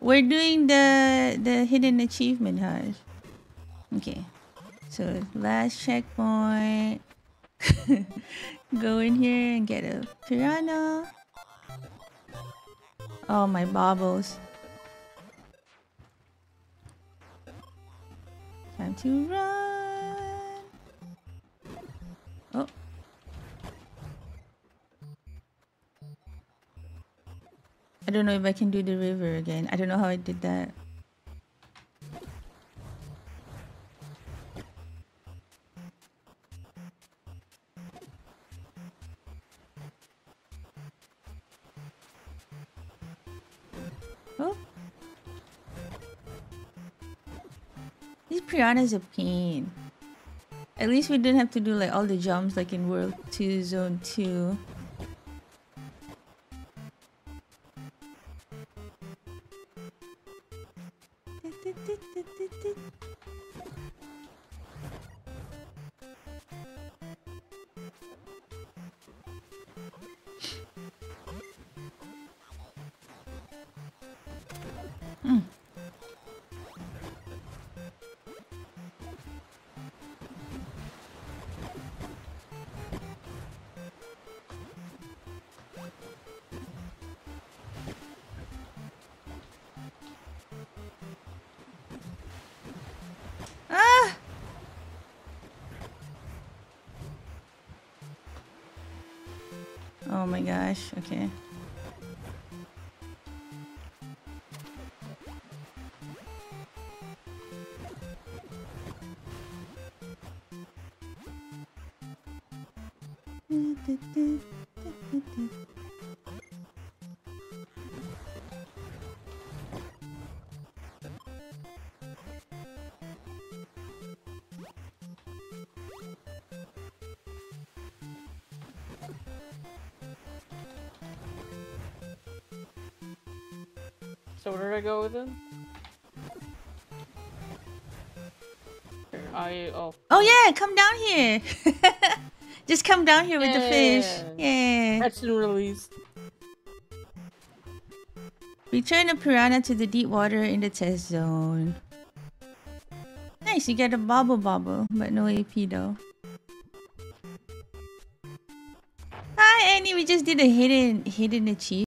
We're doing the the hidden achievement, Haj. Okay. So last checkpoint. Go in here and get a piranha. Oh my baubles. Time to run. I don't know if I can do the river again. I don't know how I did that. Oh. These piranhas a pain. At least we didn't have to do like all the jumps like in World 2 Zone 2. うん。Oh my gosh, okay. So where did I go with him? I oh Oh yeah, come down here. Just come down here with the fish. Yeah. catch and release. Return a piranha to the deep water in the test zone. Nice, you get a Bubble Bauble, but no AP though. Hi Annie, we just did a hidden hidden achievement.